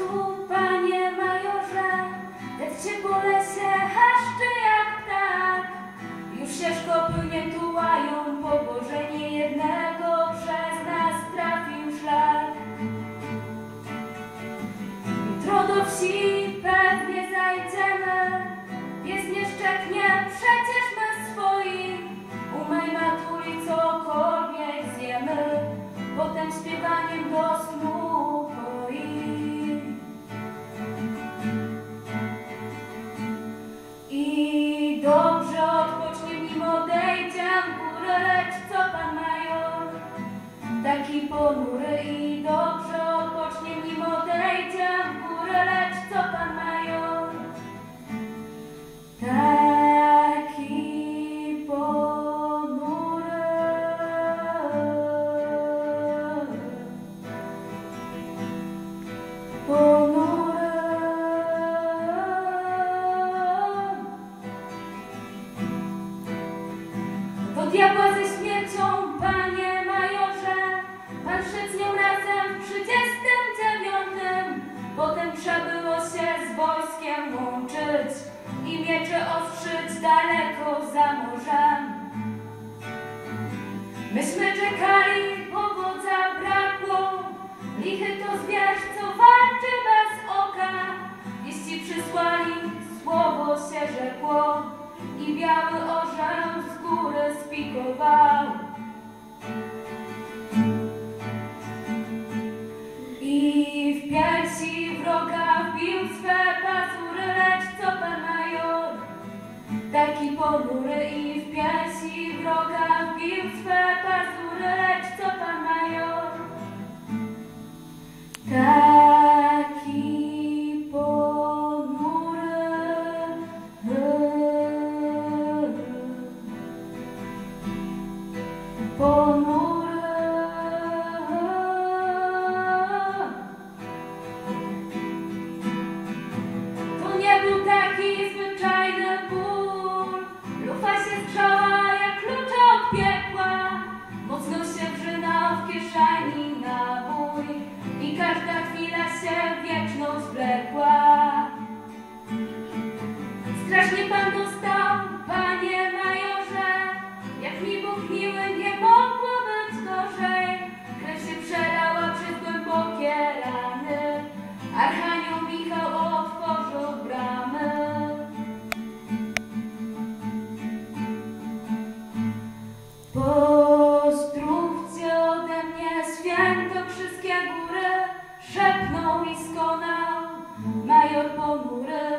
tu, panie majorze, lecz cię po lesie haszczy jak tak. Już się szkopy nie tułają, po Boże nie jednego przez nas trafił szlak. Jutro wsi i miecze ostrzyć daleko za morzem. Myśmy czekali, powodza brakło, lichy to zwierz, co walczy bez oka. Wieści przysłali, słowo się rzekło i biały orzeł z góry spikował. Taki ponury i w piersi wroga wbił swe Archanioł Michał otworzył bramy. Pozdrówcie ode mnie świętokrzyskie góry, szepnął i skonał. Major ponury,